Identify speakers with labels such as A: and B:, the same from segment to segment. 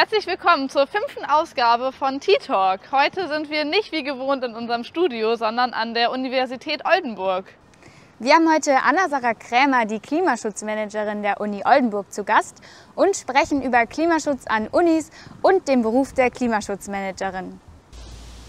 A: Herzlich willkommen zur fünften Ausgabe von T-Talk. Heute sind wir nicht wie gewohnt in unserem Studio, sondern an der Universität Oldenburg.
B: Wir haben heute Anna-Sarah Krämer, die Klimaschutzmanagerin der Uni Oldenburg, zu Gast und sprechen über Klimaschutz an Unis und den Beruf der Klimaschutzmanagerin.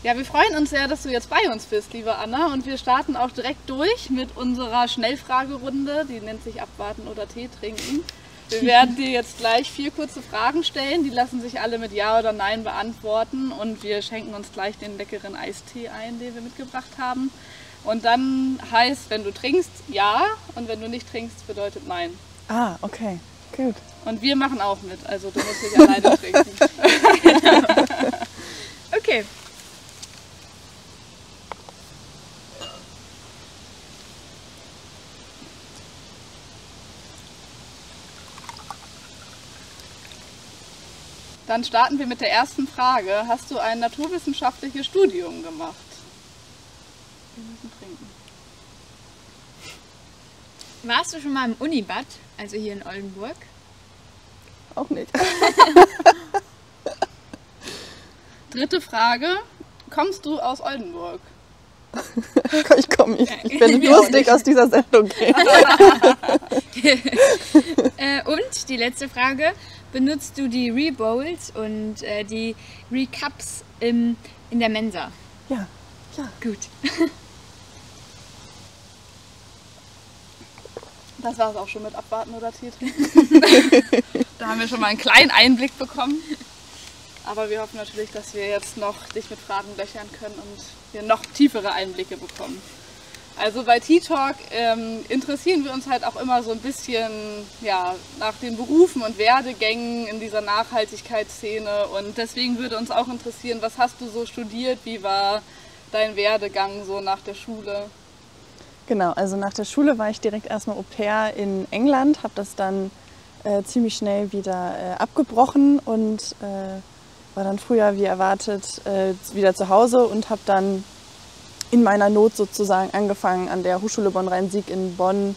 A: Ja, wir freuen uns sehr, dass du jetzt bei uns bist, liebe Anna. Und wir starten auch direkt durch mit unserer Schnellfragerunde. Die nennt sich Abwarten oder Tee trinken. Wir werden dir jetzt gleich vier kurze Fragen stellen. Die lassen sich alle mit Ja oder Nein beantworten. Und wir schenken uns gleich den leckeren Eistee ein, den wir mitgebracht haben. Und dann heißt, wenn du trinkst, ja. Und wenn du nicht trinkst, bedeutet nein.
C: Ah, okay. Gut.
A: Und wir machen auch mit. Also du musst nicht alleine trinken.
B: okay.
A: Dann starten wir mit der ersten Frage. Hast du ein naturwissenschaftliches Studium gemacht? Wir müssen trinken.
B: Warst du schon mal im Unibad, also hier in Oldenburg?
C: Auch nicht.
A: Dritte Frage. Kommst du aus Oldenburg?
C: ich komme nicht. Ich bin durstig aus dieser Sendung gehen.
B: äh, und die letzte Frage. Benutzt du die Rebowls und äh, die Recups im, in der Mensa?
C: Ja, ja.
B: Gut.
A: Das war es auch schon mit Abwarten oder Tee trinken. da haben wir schon mal einen kleinen Einblick bekommen. Aber wir hoffen natürlich, dass wir jetzt noch dich mit Fragen löchern können und wir noch tiefere Einblicke bekommen. Also bei T-Talk ähm, interessieren wir uns halt auch immer so ein bisschen ja, nach den Berufen und Werdegängen in dieser Nachhaltigkeitsszene. Und deswegen würde uns auch interessieren, was hast du so studiert? Wie war dein Werdegang so nach der Schule?
C: Genau, also nach der Schule war ich direkt erstmal Au pair in England, habe das dann äh, ziemlich schnell wieder äh, abgebrochen und äh, war dann früher wie erwartet äh, wieder zu Hause und habe dann in meiner Not sozusagen angefangen, an der Hochschule Bonn-Rhein-Sieg in Bonn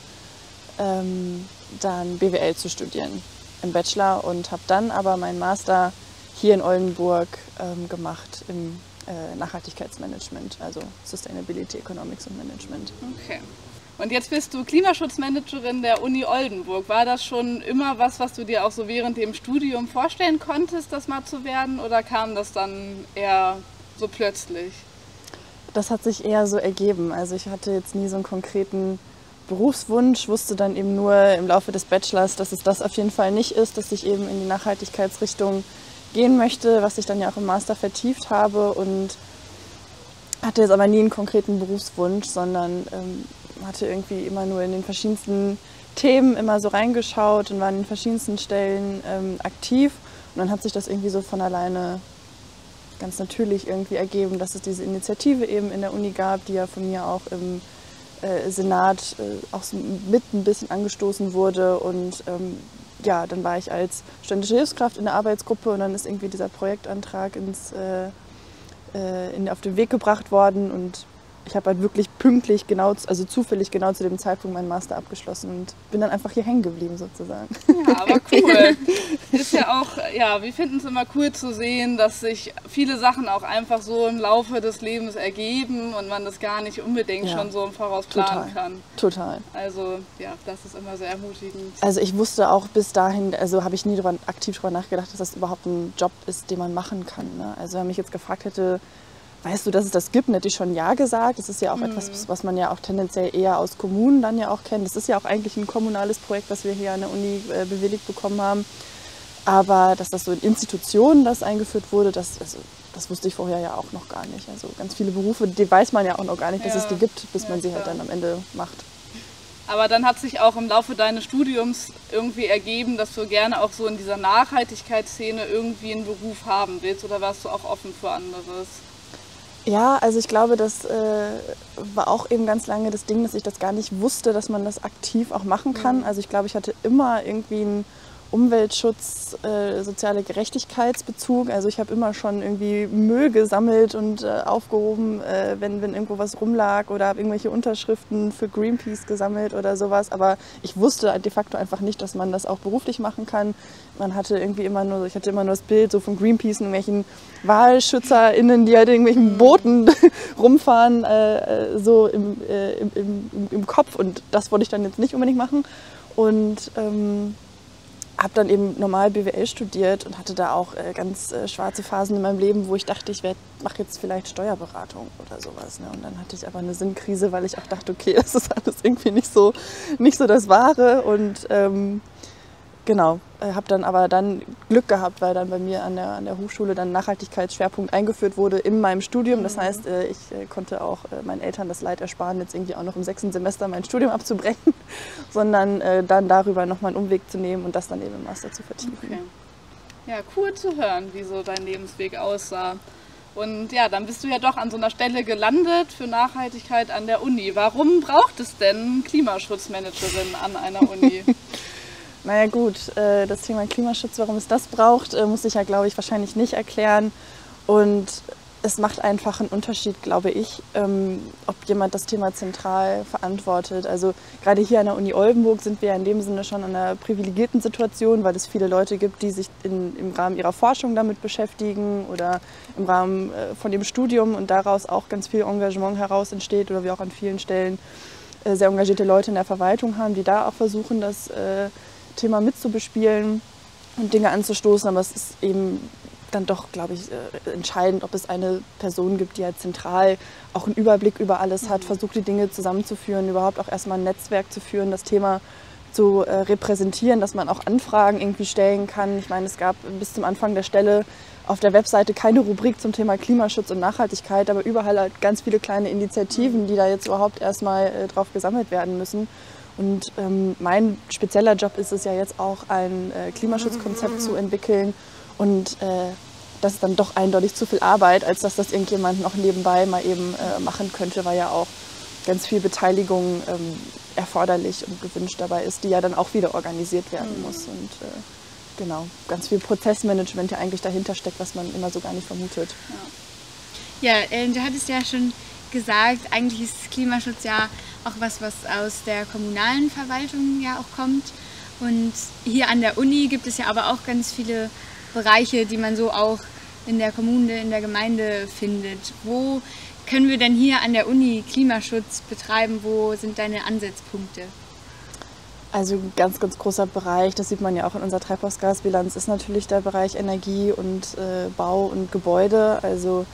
C: ähm, dann BWL zu studieren im Bachelor und habe dann aber meinen Master hier in Oldenburg ähm, gemacht im äh, Nachhaltigkeitsmanagement, also Sustainability Economics und Management.
A: Okay. Und jetzt bist du Klimaschutzmanagerin der Uni Oldenburg. War das schon immer was, was du dir auch so während dem Studium vorstellen konntest, das mal zu werden? Oder kam das dann eher so plötzlich?
C: Das hat sich eher so ergeben. Also ich hatte jetzt nie so einen konkreten Berufswunsch, wusste dann eben nur im Laufe des Bachelors, dass es das auf jeden Fall nicht ist, dass ich eben in die Nachhaltigkeitsrichtung gehen möchte, was ich dann ja auch im Master vertieft habe und hatte jetzt aber nie einen konkreten Berufswunsch, sondern ähm, hatte irgendwie immer nur in den verschiedensten Themen immer so reingeschaut und war an den verschiedensten Stellen ähm, aktiv. Und dann hat sich das irgendwie so von alleine ganz natürlich irgendwie ergeben, dass es diese Initiative eben in der Uni gab, die ja von mir auch im äh, Senat äh, auch so mit ein bisschen angestoßen wurde. Und ähm, ja, dann war ich als studentische Hilfskraft in der Arbeitsgruppe und dann ist irgendwie dieser Projektantrag ins, äh, äh in, auf den Weg gebracht worden und ich habe halt wirklich pünktlich, genau, also zufällig genau zu dem Zeitpunkt meinen Master abgeschlossen und bin dann einfach hier hängen geblieben sozusagen.
A: Ja, aber cool. Ist ja auch, ja, wir finden es immer cool zu sehen, dass sich viele Sachen auch einfach so im Laufe des Lebens ergeben und man das gar nicht unbedingt ja, schon so im Voraus planen
C: total,
A: kann.
C: Total.
A: Also ja, das ist immer sehr ermutigend.
C: Also ich wusste auch bis dahin, also habe ich nie drüber, aktiv darüber nachgedacht, dass das überhaupt ein Job ist, den man machen kann. Ne? Also wenn mich jetzt gefragt hätte, weißt du, dass es das gibt? Hätte ich schon Ja gesagt. Das ist ja auch mhm. etwas, was man ja auch tendenziell eher aus Kommunen dann ja auch kennt. Das ist ja auch eigentlich ein kommunales Projekt, was wir hier an der Uni äh, bewilligt bekommen haben. Aber dass das so in Institutionen das eingeführt wurde, das, also, das wusste ich vorher ja auch noch gar nicht. Also ganz viele Berufe, die weiß man ja auch noch gar nicht, dass ja. es die gibt, bis ja, man sie halt klar. halt dann am Ende macht.
A: Aber dann hat sich auch im Laufe deines Studiums irgendwie ergeben, dass du gerne auch so in dieser Nachhaltigkeitsszene irgendwie einen Beruf haben willst oder warst du auch offen für anderes?
C: Ja, also ich glaube, das äh, war auch eben ganz lange das Ding, dass ich das gar nicht wusste, dass man das aktiv auch machen kann. Mhm. Also ich glaube, ich hatte immer irgendwie ein Umweltschutz, äh, soziale Gerechtigkeitsbezug. Also ich habe immer schon irgendwie Müll gesammelt und äh, aufgehoben, äh, wenn, wenn irgendwo was rumlag oder habe irgendwelche Unterschriften für Greenpeace gesammelt oder sowas. Aber ich wusste de facto einfach nicht, dass man das auch beruflich machen kann. Man hatte irgendwie immer nur, ich hatte immer nur das Bild so von Greenpeace und irgendwelchen WahlschützerInnen, die halt irgendwelchen Booten rumfahren, äh, äh, so im, äh, im, im, im Kopf. Und das wollte ich dann jetzt nicht unbedingt machen. Und ähm, habe dann eben normal BWL studiert und hatte da auch äh, ganz äh, schwarze Phasen in meinem Leben, wo ich dachte, ich mache jetzt vielleicht Steuerberatung oder sowas. Ne? Und dann hatte ich aber eine Sinnkrise, weil ich auch dachte, okay, das ist alles irgendwie nicht so, nicht so das Wahre. Und ähm, genau, äh, habe dann aber dann Glück gehabt, weil dann bei mir an der, an der Hochschule dann Nachhaltigkeitsschwerpunkt eingeführt wurde in meinem Studium. Das mhm. heißt, äh, ich äh, konnte auch meinen Eltern das Leid ersparen, jetzt irgendwie auch noch im sechsten Semester mein Studium abzubrechen, sondern dann darüber nochmal einen Umweg zu nehmen und das dann eben im Master zu vertiefen. Okay.
A: Ja, cool zu hören, wie so dein Lebensweg aussah. Und ja, dann bist du ja doch an so einer Stelle gelandet für Nachhaltigkeit an der Uni. Warum braucht es denn Klimaschutzmanagerin an einer Uni?
C: Naja gut, äh, das Thema Klimaschutz, warum es das braucht, äh, muss ich ja, glaube ich, wahrscheinlich nicht erklären. Und es macht einfach einen Unterschied, glaube ich, ähm, ob jemand das Thema zentral verantwortet. Also gerade hier an der Uni Oldenburg sind wir in dem Sinne schon in einer privilegierten Situation, weil es viele Leute gibt, die sich in, im Rahmen ihrer Forschung damit beschäftigen oder im Rahmen äh, von dem Studium und daraus auch ganz viel Engagement heraus entsteht oder wir auch an vielen Stellen sehr engagierte Leute in der Verwaltung haben, die da auch versuchen, das Thema mitzubespielen und Dinge anzustoßen. Aber es ist eben dann doch, glaube ich, äh, entscheidend, ob es eine Person gibt, die halt zentral auch einen Überblick über alles hat, mhm. versucht die Dinge zusammenzuführen, überhaupt auch erstmal ein Netzwerk zu führen, das Thema zu äh, repräsentieren, dass man auch Anfragen irgendwie stellen kann. Ich meine, es gab bis zum Anfang der Stelle auf der Webseite keine Rubrik zum Thema Klimaschutz und Nachhaltigkeit, aber überall halt ganz viele kleine Initiativen, die da jetzt überhaupt erstmal äh, drauf gesammelt werden müssen. Und ähm, mein spezieller Job ist es ja jetzt auch, ein äh, Klimaschutzkonzept zu entwickeln. Und äh, das ist dann doch eindeutig zu viel Arbeit, als dass das irgendjemand noch nebenbei mal eben äh, machen könnte, weil ja auch ganz viel Beteiligung ähm, erforderlich und gewünscht dabei ist, die ja dann auch wieder organisiert werden mhm. muss. Und äh, genau, ganz viel Prozessmanagement ja eigentlich dahinter steckt, was man immer so gar nicht vermutet.
B: Ja, ja äh, du hattest ja schon gesagt, eigentlich ist Klimaschutz ja auch was, was aus der kommunalen Verwaltung ja auch kommt. Und hier an der Uni gibt es ja aber auch ganz viele Bereiche, die man so auch in der Kommune, in der Gemeinde findet. Wo können wir denn hier an der Uni Klimaschutz betreiben? Wo sind deine Ansatzpunkte?
C: Also ein ganz, ganz großer Bereich, das sieht man ja auch in unserer Treibhausgasbilanz, ist natürlich der Bereich Energie und äh, Bau und Gebäude. Also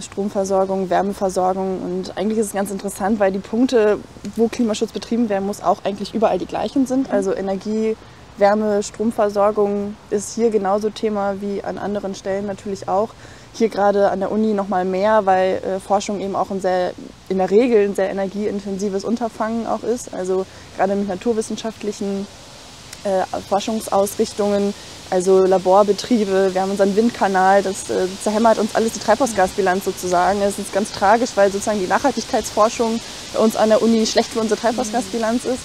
C: Stromversorgung, Wärmeversorgung. Und eigentlich ist es ganz interessant, weil die Punkte, wo Klimaschutz betrieben werden muss, auch eigentlich überall die gleichen sind. Also Energie, Wärme, Stromversorgung ist hier genauso Thema wie an anderen Stellen natürlich auch. Hier gerade an der Uni noch mal mehr, weil äh, Forschung eben auch ein sehr, in der Regel ein sehr energieintensives Unterfangen auch ist. Also gerade mit naturwissenschaftlichen äh, Forschungsausrichtungen also Laborbetriebe, wir haben unseren Windkanal, das äh, zerhämmert uns alles die Treibhausgasbilanz sozusagen. Es ist ganz tragisch, weil sozusagen die Nachhaltigkeitsforschung bei uns an der Uni schlecht für unsere Treibhausgasbilanz ist.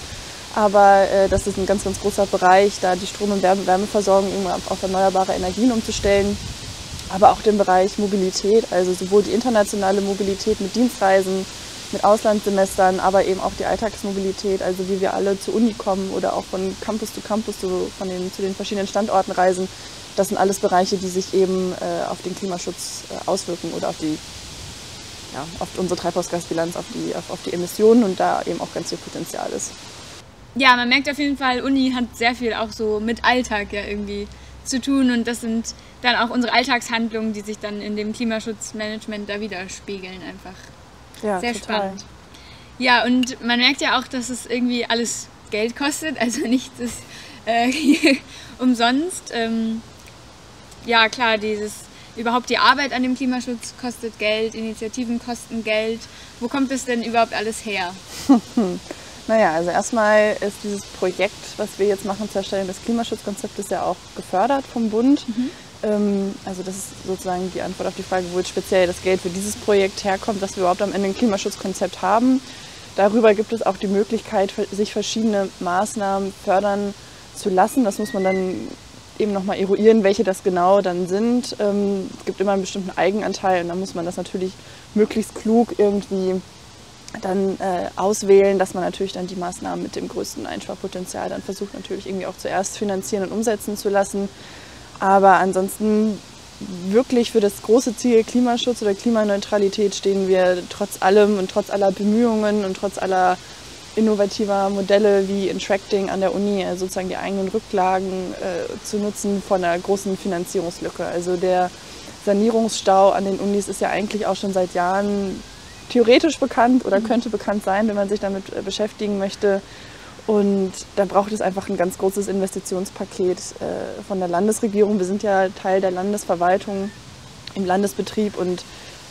C: Aber äh, das ist ein ganz, ganz großer Bereich, da die Strom- und Wärmeversorgung auf erneuerbare Energien umzustellen. Aber auch den Bereich Mobilität, also sowohl die internationale Mobilität mit Dienstreisen, mit Auslandssemestern, aber eben auch die Alltagsmobilität, also wie wir alle zur Uni kommen oder auch von Campus zu Campus zu, von den, zu den verschiedenen Standorten reisen. Das sind alles Bereiche, die sich eben äh, auf den Klimaschutz äh, auswirken oder auf die ja, auf unsere Treibhausgasbilanz, auf die, auf, auf die Emissionen und da eben auch ganz viel Potenzial ist.
B: Ja, man merkt auf jeden Fall, Uni hat sehr viel auch so mit Alltag ja irgendwie zu tun und das sind dann auch unsere Alltagshandlungen, die sich dann in dem Klimaschutzmanagement da widerspiegeln einfach. Ja, Sehr total. spannend. Ja, und man merkt ja auch, dass es irgendwie alles Geld kostet, also nichts ist äh, umsonst. Ähm, ja, klar, dieses überhaupt die Arbeit an dem Klimaschutz kostet Geld, Initiativen kosten Geld. Wo kommt es denn überhaupt alles her?
C: naja, also erstmal ist dieses Projekt, was wir jetzt machen zur Erstellung des Klimaschutzkonzeptes ja auch gefördert vom Bund. Mhm. Ähm, also das ist sozusagen die Antwort auf die Frage, wo jetzt speziell das Geld für dieses Projekt herkommt, dass wir überhaupt am Ende ein Klimaschutzkonzept haben. Darüber gibt es auch die Möglichkeit, sich verschiedene Maßnahmen fördern zu lassen. Das muss man dann eben nochmal eruieren, welche das genau dann sind. Ähm, es gibt immer einen bestimmten Eigenanteil und dann muss man das natürlich möglichst klug irgendwie dann äh, auswählen, dass man natürlich dann die Maßnahmen mit dem größten Einsparpotenzial dann versucht natürlich irgendwie auch zuerst finanzieren und umsetzen zu lassen. Aber ansonsten wirklich für das große Ziel Klimaschutz oder Klimaneutralität stehen wir trotz allem und trotz aller Bemühungen und trotz aller innovativer Modelle wie Intracting an der Uni, also sozusagen die eigenen Rücklagen äh, zu nutzen, von einer großen Finanzierungslücke. Also der Sanierungsstau an den Unis ist ja eigentlich auch schon seit Jahren theoretisch bekannt oder könnte bekannt sein, wenn man sich damit äh, beschäftigen möchte. Und da braucht es einfach ein ganz großes Investitionspaket äh, von der Landesregierung. Wir sind ja Teil der Landesverwaltung im Landesbetrieb und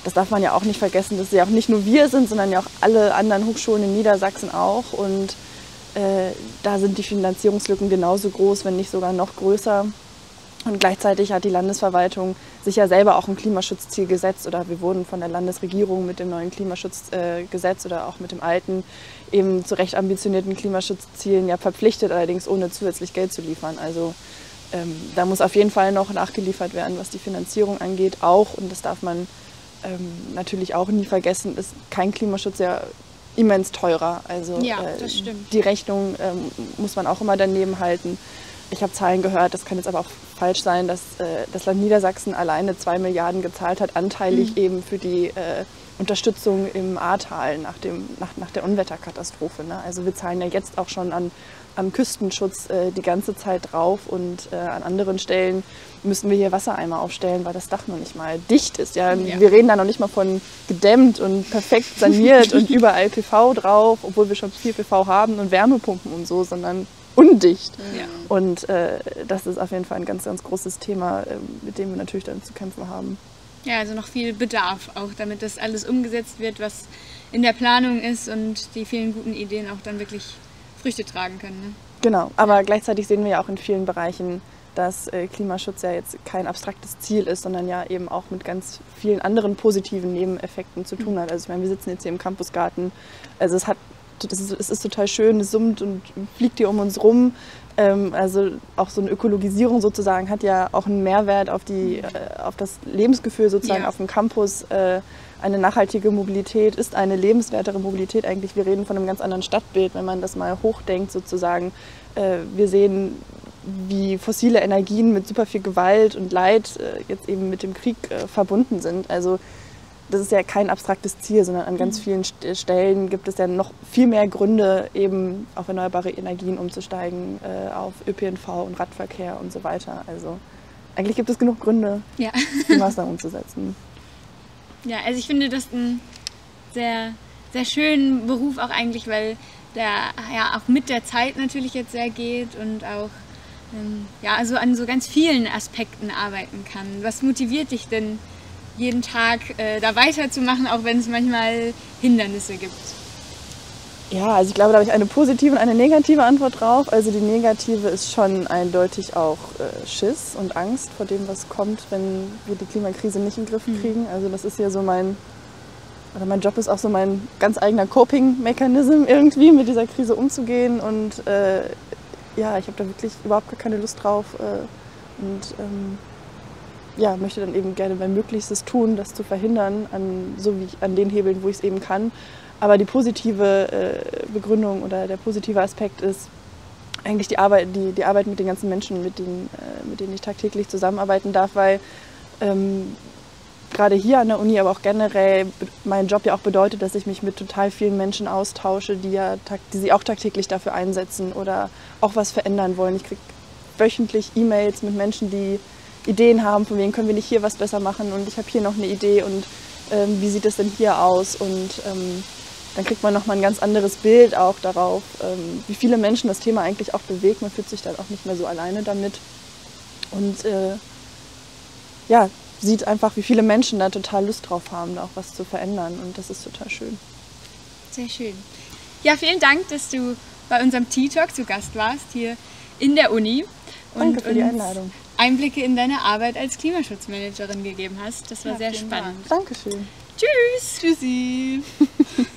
C: das darf man ja auch nicht vergessen, dass es ja auch nicht nur wir sind, sondern ja auch alle anderen Hochschulen in Niedersachsen auch. Und äh, da sind die Finanzierungslücken genauso groß, wenn nicht sogar noch größer. Und gleichzeitig hat die Landesverwaltung sich ja selber auch ein Klimaschutzziel gesetzt oder wir wurden von der Landesregierung mit dem neuen Klimaschutzgesetz äh, oder auch mit dem alten eben zu recht ambitionierten Klimaschutzzielen ja verpflichtet, allerdings ohne zusätzlich Geld zu liefern. Also ähm, da muss auf jeden Fall noch nachgeliefert werden, was die Finanzierung angeht, auch und das darf man ähm, natürlich auch nie vergessen, ist kein Klimaschutz ja immens teurer. Also
B: ja, äh,
C: die Rechnung ähm, muss man auch immer daneben halten. Ich habe Zahlen gehört, das kann jetzt aber auch falsch sein, dass äh, das Land Niedersachsen alleine zwei Milliarden gezahlt hat, anteilig mhm. eben für die äh, Unterstützung im Ahrtal nach, dem, nach, nach der Unwetterkatastrophe. Ne? Also wir zahlen ja jetzt auch schon an, am Küstenschutz äh, die ganze Zeit drauf und äh, an anderen Stellen müssen wir hier Wassereimer aufstellen, weil das Dach noch nicht mal dicht ist. Ja? ja. Wir reden da noch nicht mal von gedämmt und perfekt saniert und überall PV drauf, obwohl wir schon viel PV haben und Wärmepumpen und so, sondern undicht. Ja. Und äh, das ist auf jeden Fall ein ganz, ganz großes Thema, äh, mit dem wir natürlich dann zu kämpfen haben.
B: Ja, also noch viel Bedarf auch, damit das alles umgesetzt wird, was in der Planung ist und die vielen guten Ideen auch dann wirklich Früchte tragen können. Ne?
C: Genau, aber gleichzeitig sehen wir ja auch in vielen Bereichen, dass äh, Klimaschutz ja jetzt kein abstraktes Ziel ist, sondern ja eben auch mit ganz vielen anderen positiven Nebeneffekten zu tun hat. Also ich meine, wir sitzen jetzt hier im Campusgarten. Also es hat das ist, es ist total schön, es summt und fliegt hier um uns rum. Ähm, also auch so eine Ökologisierung sozusagen hat ja auch einen Mehrwert auf, die, äh, auf das Lebensgefühl sozusagen ja. auf dem Campus. Äh, eine nachhaltige Mobilität ist eine lebenswertere Mobilität eigentlich. Wir reden von einem ganz anderen Stadtbild, wenn man das mal hochdenkt sozusagen. Äh, wir sehen, wie fossile Energien mit super viel Gewalt und Leid äh, jetzt eben mit dem Krieg äh, verbunden sind. Also das ist ja kein abstraktes Ziel, sondern an ganz mhm. vielen äh, Stellen gibt es ja noch viel mehr Gründe, eben auf erneuerbare Energien umzusteigen, äh, auf ÖPNV und Radverkehr und so weiter. Also eigentlich gibt es genug Gründe, ja. die Maßnahmen umzusetzen.
B: Ja, also ich finde das einen sehr, sehr schönen Beruf auch eigentlich, weil der ja auch mit der Zeit natürlich jetzt sehr geht und auch ähm, ja, also an so ganz vielen Aspekten arbeiten kann. Was motiviert dich denn jeden Tag äh, da weiterzumachen, auch wenn es manchmal Hindernisse gibt?
C: Ja, also ich glaube, da habe ich eine positive und eine negative Antwort drauf. Also die negative ist schon eindeutig auch äh, Schiss und Angst vor dem, was kommt, wenn wir die Klimakrise nicht in den Griff mhm. kriegen. Also das ist ja so mein, oder mein Job ist auch so mein ganz eigener Coping-Mechanism irgendwie, mit dieser Krise umzugehen. Und äh, ja, ich habe da wirklich überhaupt gar keine Lust drauf. Äh, und ähm, ja, möchte dann eben gerne mein Möglichstes tun, das zu verhindern, an, so wie ich, an den Hebeln, wo ich es eben kann. Aber die positive äh, Begründung oder der positive Aspekt ist eigentlich die Arbeit, die, die Arbeit mit den ganzen Menschen, mit denen, äh, mit denen ich tagtäglich zusammenarbeiten darf, weil ähm, gerade hier an der Uni, aber auch generell mein Job ja auch bedeutet, dass ich mich mit total vielen Menschen austausche, die ja die sich auch tagtäglich dafür einsetzen oder auch was verändern wollen. Ich kriege wöchentlich E-Mails mit Menschen, die Ideen haben, von wem können wir nicht hier was besser machen und ich habe hier noch eine Idee und ähm, wie sieht es denn hier aus und ähm, dann kriegt man nochmal ein ganz anderes Bild auch darauf, ähm, wie viele Menschen das Thema eigentlich auch bewegt. Man fühlt sich dann auch nicht mehr so alleine damit und äh, ja, sieht einfach, wie viele Menschen da total Lust drauf haben, da auch was zu verändern und das ist total schön.
B: Sehr schön. Ja, vielen Dank, dass du bei unserem Tea-Talk zu Gast warst hier in der Uni.
C: Danke für die Einladung.
B: Einblicke in deine Arbeit als Klimaschutzmanagerin gegeben hast. Das war ja, sehr spannend.
C: Dank. Dankeschön.
B: Tschüss.
A: Tschüssi.